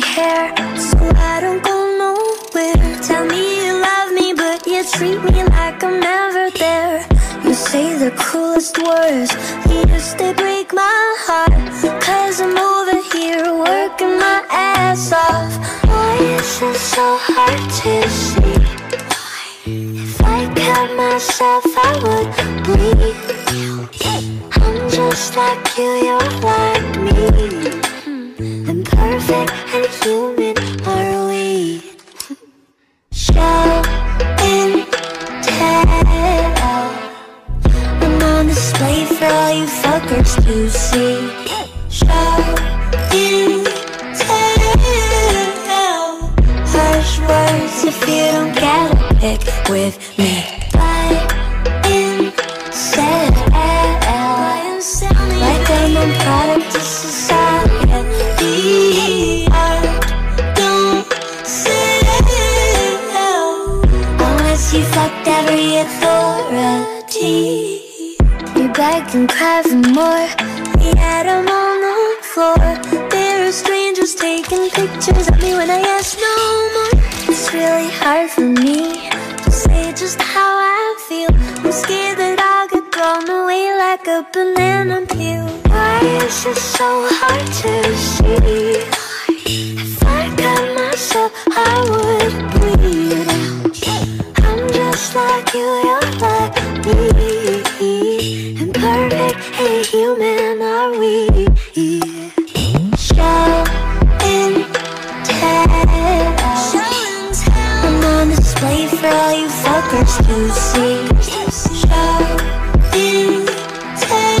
hair. So I don't go nowhere. Tell me you love me but you treat me like I'm never there. You say the coolest words. Yes, they break my heart. Cause I'm over here working my ass off. Why is it so hard to see? If I cut myself I would bleed. I'm just like you, you're like me Imperfect and human are we Show and tell. I'm on display for all you fuckers to see. Show and tell. Harsh words if you don't get a pic with me. But instead Like I'm a product Fucked every authority. You beg and cry for more. Yet I'm on the floor. There are strangers taking pictures of me when I ask no more. It's really hard for me to say just how I feel. I'm scared that I'll get thrown away like a banana peel. Why is it so hard to see? Me Imperfect human are we? Show and tell I'm on display for all you fuckers to see? Show and tell